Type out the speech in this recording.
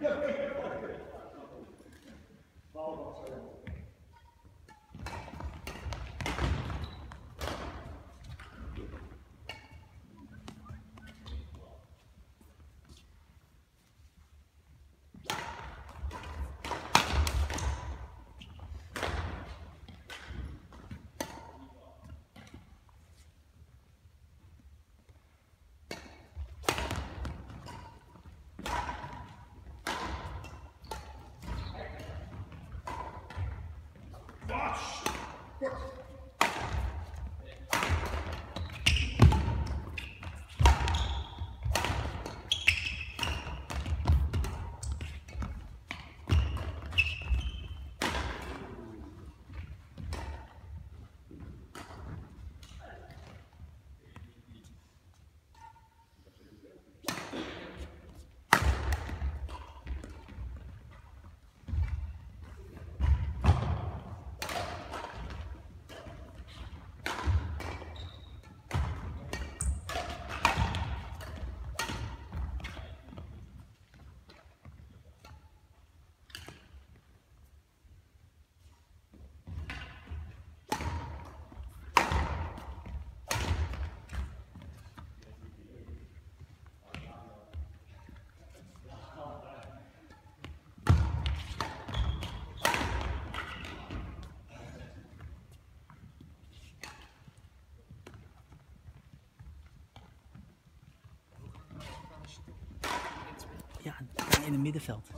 Yeah. Yeah. Ja, in het middenveld.